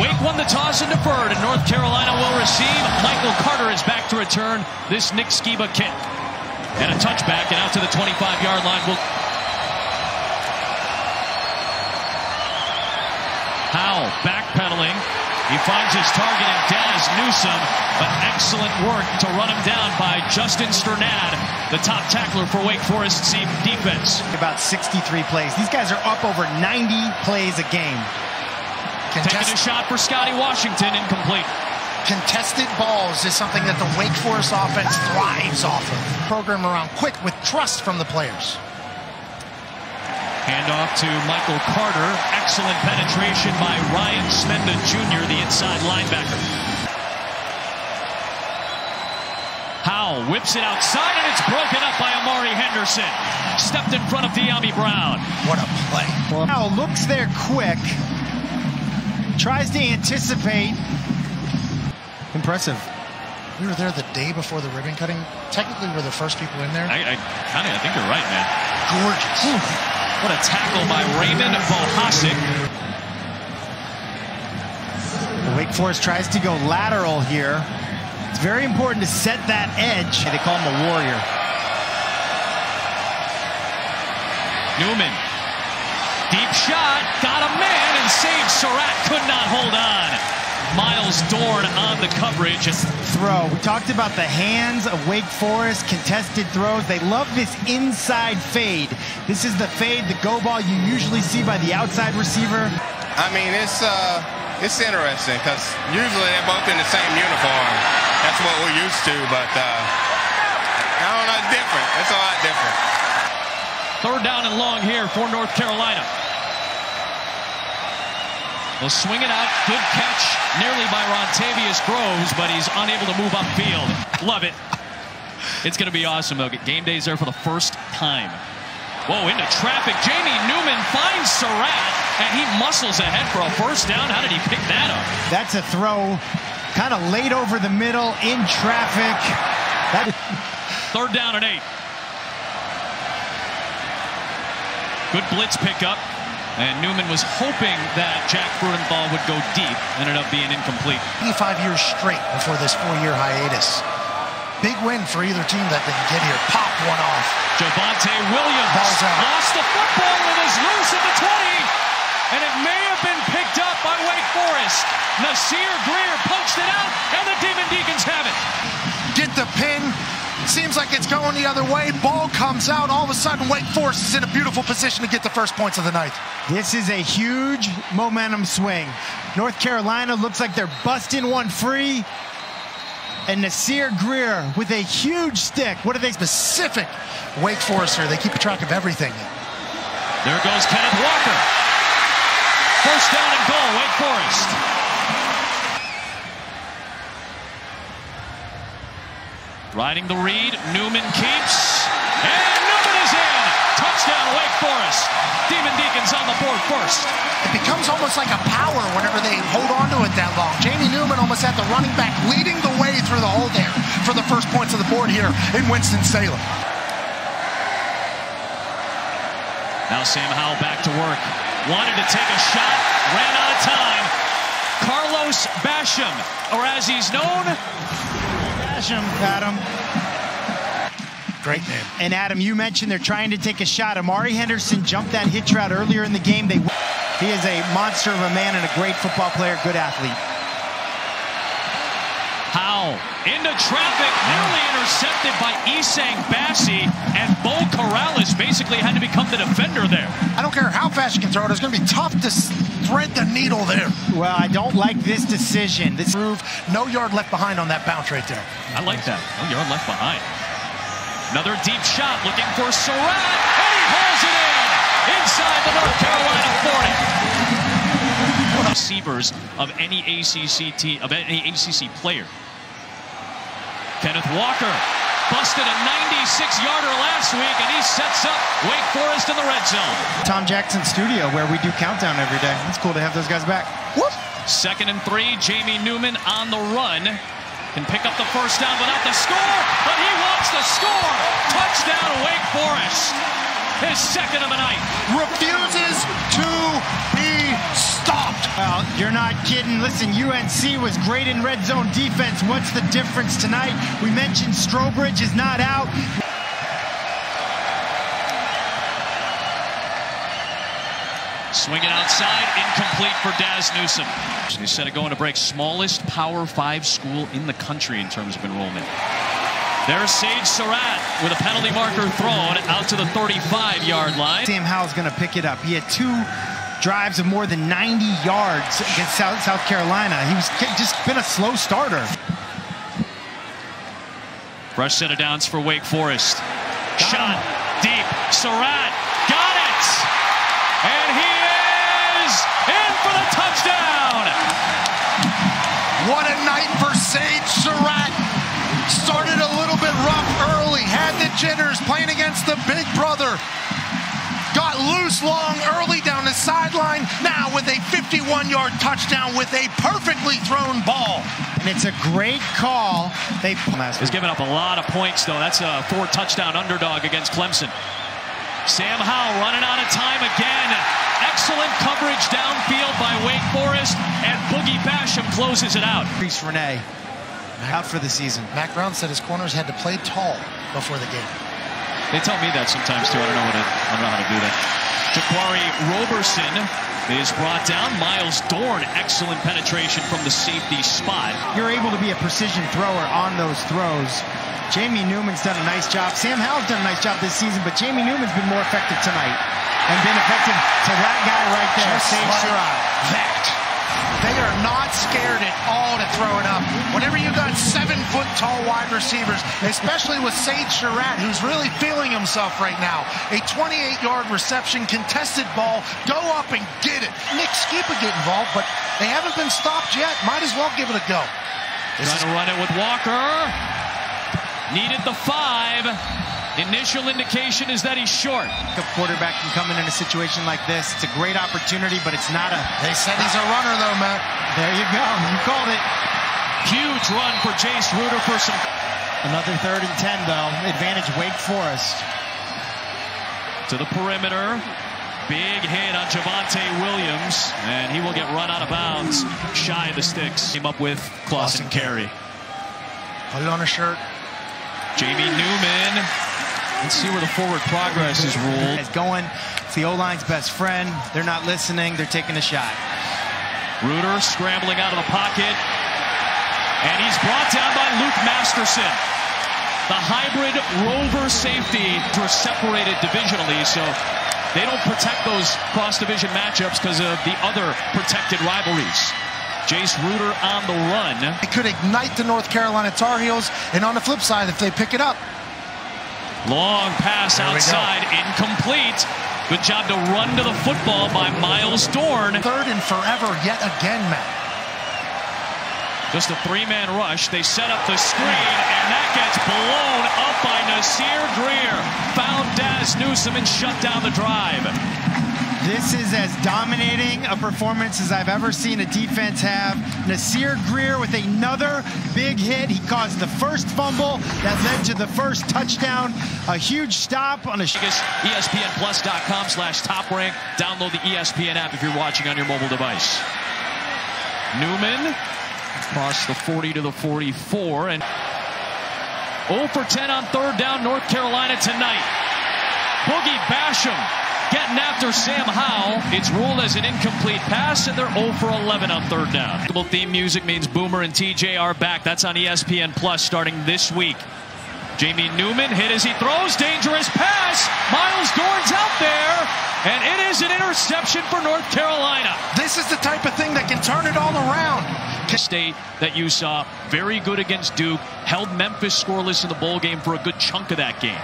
Wake won the toss and deferred, and North Carolina will receive. Michael Carter is back to return this Nick Sciba kick. And a touchback, and out to the 25-yard line. Will Howell backpedaling. He finds his target in Dazz Newsome, but excellent work to run him down by Justin Strnad, the top tackler for Wake Forest's defense. About 63 plays. These guys are up over 90 plays a game. Taking a shot for Scotty Washington, incomplete. Contested balls is something that the Wake Forest offense thrives off of. Program around quick with trust from the players. Handoff to Michael Carter. Excellent penetration by Ryan Smenda Jr., the inside linebacker. Howell whips it outside, and it's broken up by Amari Henderson. Stepped in front of Dyami Brown. What a play. Well, Howell looks there quick. Tries to anticipate. Impressive. We were there the day before the ribbon cutting. Technically, we're the first people in there. I, I kind of, I think you're right, man. Gorgeous. What a tackle by Raymond Bohasic. Wake Forest tries to go lateral here. It's very important to set that edge. They call him a warrior. Newman. Deep shot. Got a man and Sage Surratt. Could not hold on. Myles Dorn on the coverage. Throw. We talked about the hands of Wake Forest, contested throws. They love this inside fade. This is the fade, the go ball you usually see by the outside receiver. I mean, it's uh, it's interesting because usually they're both in the same uniform. That's what we're used to, but uh, I don't know, it's different. It's a lot different. Third down and long here for North Carolina. They'll swing it out. Good catch nearly by Rontavius Groves, but he's unable to move upfield. Love it. It's going to be awesome, though. Game day's there for the first time. Whoa, into traffic. Jamie Newman finds Surratt, and he muscles ahead for a first down. How did he pick that up? That's a throw kind of late over the middle in traffic. That Third down and eight. Good blitz pickup. And Newman was hoping that Jack Freudenthal would go deep. Ended up being incomplete. 85 years straight before this four-year hiatus. Big win for either team that they can get here. Pop one off. Javonte Williams lost the football and is loose at the 20. And it may have been picked up by Wake Forest. Nasir Greer punched it out, and the Demon Deacons have it. Get the pin. Seems like it's going the other way. Ball comes out. All of a sudden, Wake Forest is in a beautiful position to get the first points of the night. This is a huge momentum swing. North Carolina looks like they're busting one free. And Nasir Greer with a huge stick. What are they? Specific Wake Forest here. They keep track of everything. There goes Kenneth Walker. First down and goal, Wake Forest. Riding the read, Newman keeps. And Newman is in. Touchdown, Wake Forest. Demon Deacons on the board first. It becomes almost like a power whenever they hold on to it that long. Jamie Newman almost had the running back leading the way through the hole there for the first points of the board here in Winston-Salem. Now Sam Howell back to work. Wanted to take a shot, ran out of time. Carlos Basham, or as he's known, Basham, Adam. Great name. And Adam, you mentioned they're trying to take a shot. Amari Henderson jumped that hitch route earlier in the game. They, he is a monster of a man and a great football player, good athlete. Howell into traffic, nearly intercepted by Essang Bassey, and Beau Corrales basically had to become the defender there. I don't care how fast you can throw it. It's going to be tough to thread the needle there. Well, I don't like this decision. This move, no yard left behind on that bounce right there. I like that. No yard left behind. Another deep shot looking for Surratt, and he hauls it in inside the North Carolina 40. Receivers of any ACC team, of any ACC player. Kenneth Walker busted a 96-yarder last week, and he sets up Wake Forest in the red zone. Tom Jackson Studio, where we do countdown every day. It's cool to have those guys back. Whoop. Second and three, Jamie Newman on the run. Can pick up the first down without the score, but he wants the score. Touchdown, Wake Forest. His second of the night. Refuses to be stopped. Well, you're not kidding. Listen, UNC was great in red zone defense. What's the difference tonight? We mentioned Strowbridge is not out. Swinging outside, incomplete for Dazz Newsome. Instead of going to break, smallest Power 5 school in the country in terms of enrollment. There's Sage Surratt with a penalty marker thrown out to the 35-yard line. Sam Howell's going to pick it up. He had two drives of more than 90 yards against South, South Carolina. He was just been a slow starter. Fresh set of downs for Wake Forest. Got Shot him. deep. Surratt got it. And he is in for the touchdown. What a night for Sage Surratt. Started a little bit rough early, had the jitters playing against the big brother. Got loose long early down the sideline. Now with a 51-yard touchdown with a perfectly thrown ball. And it's a great call. They He's given up a lot of points, though. That's a four-touchdown underdog against Clemson. Sam Howell running out of time again. Excellent coverage downfield by Wake Forest, and Boogie Basham closes it out. Reese Renee out for the season. Mack Brown said his corners had to play tall before the game. They tell me that sometimes too. I don't know what to, I don't know how to do that. Jaquarii Roberson is brought down. Myles Dorn, excellent penetration from the safety spot. You're able to be a precision thrower on those throws. Jamie Newman's done a nice job. Sam Howell's done a nice job this season, but Jamie Newman's been more effective tonight and been effective to that guy right there, Just like. That. They are not scared at all to throw it up. Whenever you got seven foot tall wide receivers, especially with Sage Surratt, who's really feeling himself right now. A 28 yard reception, contested ball, go up and get it. Nick Sciba get involved, but they haven't been stopped yet. Might as well give it a go. This Trying to run it with Walker. Needed the five. Initial indication is that he's short. A quarterback can come in in a situation like this. It's a great opportunity, but it's not a. They said he's a runner, though, Matt. There you go. You called it. Huge run for Jace Ruder for some. Another third and ten, though. Advantage Wake Forest. To the perimeter. Big hit on Javonte Williams, and he will get run out of bounds shy of the sticks. Came up with Clausen Carey. Put it on a shirt. Jamie Newman Let's see where the forward progress is ruled. It's going. It's the O-line's best friend. They're not listening. They're taking a shot. Ruder scrambling out of the pocket. And he's brought down by Luke Masterson. The hybrid rover safety were separated divisionally, so they don't protect those cross-division matchups because of the other protected rivalries. Jace Ruder on the run. It could ignite the North Carolina Tar Heels, and on the flip side, if they pick it up, Long pass there outside, incomplete. Good job to run to the football by Myles Dorn. Third and forever yet again, Matt. Just a three-man rush. They set up the screen, and that gets blown up by Nasir Greer. Found Dazz Newsome and shut down the drive. This is as dominating a performance as I've ever seen a defense have. Nasir Greer with another big hit. He caused the first fumble that led to the first touchdown. A huge stop on a... ESPNplus.com slash top rank. Download the ESPN app if you're watching on your mobile device. Newman across the 40 to the 44. And 0 for 10 on third down, North Carolina tonight. Boogie Basham getting after Sam Howell. It's ruled as an incomplete pass, and they're 0 for 11 on third down. Theme music means Boomer and TJ are back. That's on ESPN Plus starting this week. Jamie Newman hit as he throws. Dangerous pass. Myles Dorn's out there. And it is an interception for North Carolina. This is the type of thing that can turn it all around. State that you saw very good against Duke, held Memphis scoreless in the bowl game for a good chunk of that game.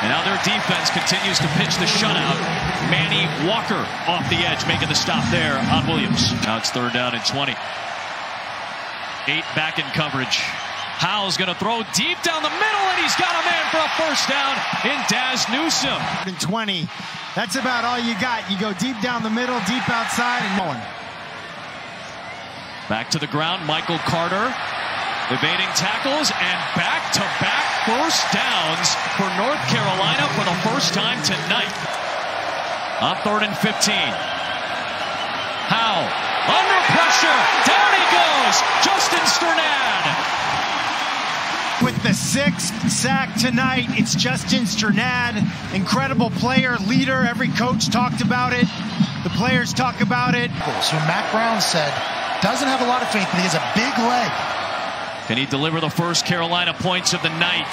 And now their defense continues to pitch the shutout. Manny Walker off the edge, making the stop there on Williams. Now it's third down and 20. Eight back in coverage. Howell's going to throw deep down the middle, and he's got a man for a first down in Dazz Newsome. In 20. That's about all you got. You go deep down the middle, deep outside, and going. Back to the ground, Michael Carter evading tackles and back-to-back first downs for North Carolina for the first time tonight. On third and 15. Howe under pressure. Down he goes. Justin Strnad. With the sixth sack tonight, it's Justin Strnad. Incredible player, leader. Every coach talked about it. The players talk about it. So Mack Brown said, doesn't have a lot of faith, but he has a big leg. Can he deliver the first Carolina points of the night?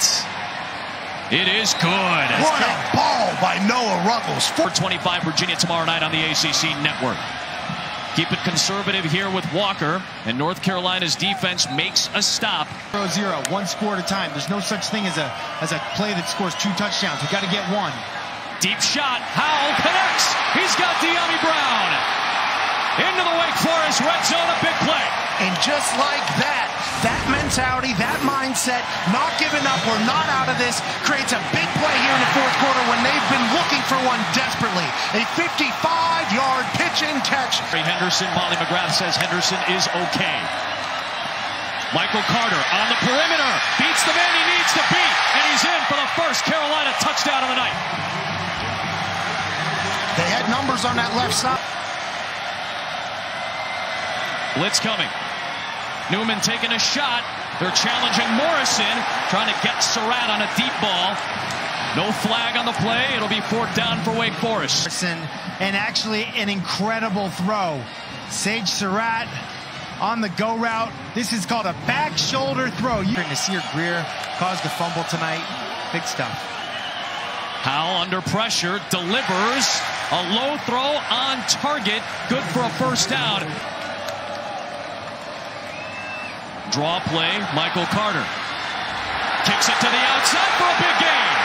It is good. What a ball by Noah Ruggles. 425 Virginia tomorrow night on the ACC network. Keep it conservative here with Walker, and North Carolina's defense makes a stop. 0-0, one score at a time. There's no such thing as a as a play that scores two touchdowns. We got to get one. Deep shot. Howell connects. He's got Dyami Brown. Into the Wake Forest red zone, a big play. And just like that, that mentality, that mindset, not giving up, we're not out of this, creates a big play here in the fourth quarter when they've been looking for one desperately. A 55-yard pitch and catch. Henderson, Molly McGrath says Henderson is okay. Michael Carter on the perimeter, beats the man he needs to beat, and he's in for the first Carolina touchdown of the night. They had numbers on that left side. Blitz coming. Newman taking a shot. They're challenging Morrison, trying to get Surratt on a deep ball. No flag on the play. It'll be fourth down for Wake Forest. Morrison, And actually an incredible throw. Sage Surratt on the go route. This is called a back shoulder throw. You Nasir Greer caused the fumble tonight. Big stuff. Howell under pressure, delivers a low throw on target. Good for a first down. Draw play, Michael Carter. Kicks it to the outside for a big gain.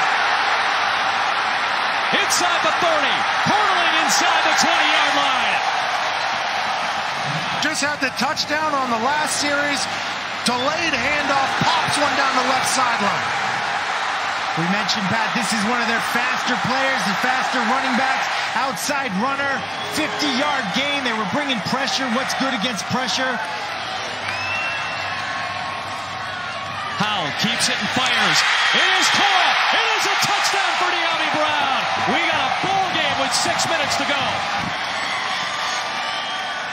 Inside the 30, hurtling inside the 20-yard line. Just had the touchdown on the last series. Delayed handoff, pops one down the left sideline. We mentioned, Pat, this is one of their faster players, the faster running backs. Outside runner, 50-yard gain. They were bringing pressure. What's good against pressure? Keeps it and fires. It is caught. It is a touchdown for Dyami Brown. We got a ball game with six minutes to go.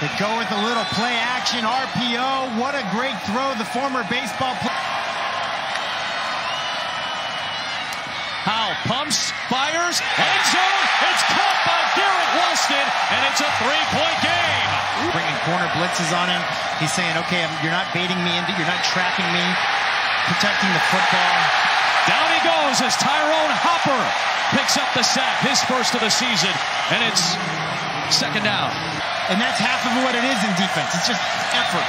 They go with a little play action RPO. What a great throw. The former baseball player. Howell pumps, fires, end zone. It's caught by Garrett Walston, and it's a three-point game. Bringing corner blitzes on him. He's saying, okay, you're not baiting me into, you're not trapping me, protecting the football. Down he goes as Tyrone Hopper picks up the sack, his first of the season, and it's second down. And that's half of what it is in defense. It's just effort.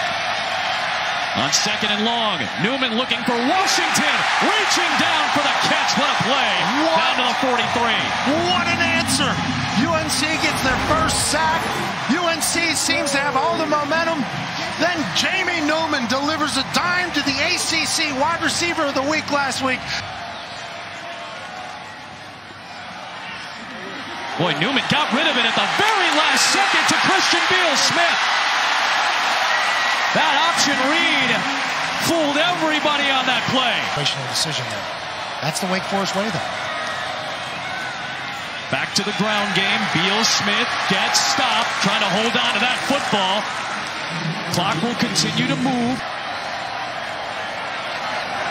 On second and long, Newman looking for Washington, reaching down for the catch. What a play. What? Down to the 43. What an answer. UNC gets their first sack. UNC seems to have all the momentum. Then Jamie Newman delivers a dime to the ACC wide receiver of the week last week. Boy, Newman got rid of it at the very last second to Christian Beal Smith. That option read fooled everybody on that play. decision there. That's the Wake Forest way, though. Back to the ground game. Beal Smith gets stopped, trying to hold on to that football. Clock will continue to move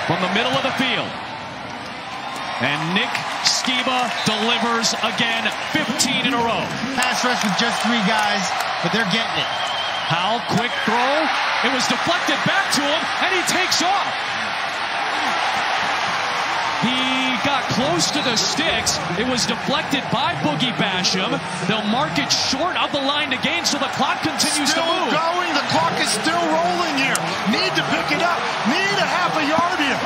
from the middle of the field. And Nick Sciba delivers again, 15 in a row. Pass rush with just three guys, but they're getting it. Howell, quick throw. It was deflected back to him, and he takes off. He got close to the sticks. It was deflected by Boogie Basham. They'll mark it short of the line to gain, so the clock continues still to move. going. The clock is still rolling here. Need to pick it up. Need a half a yard here.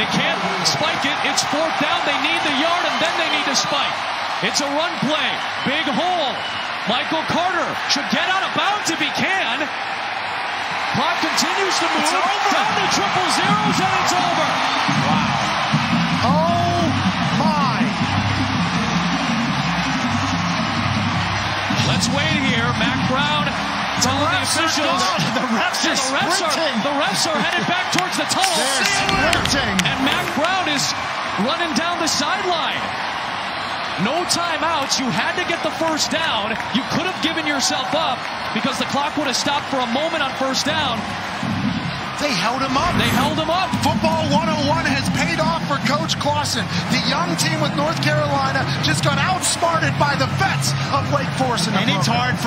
They can't spike it. It's fourth down. They need the yard, and then they need to spike. It's a run play. Big hole. Michael Carter should get out of bounds if he can. Clock continues to move. Down to triple zeros, and it's over. Wait here. Mack Brown telling the, refs are officials. The refs are the refs are the refs are headed back towards the tunnel. They're See you later. sprinting. And Mack Brown is running down the sideline. No timeouts. You had to get the first down. You could have given yourself up because the clock would have stopped for a moment on first down. They held him up. They held him up. Football 101 has paid off for Coach Clawson. The young team with North Carolina just got outsmarted by the vets of Wake Forest. In the And it's hard for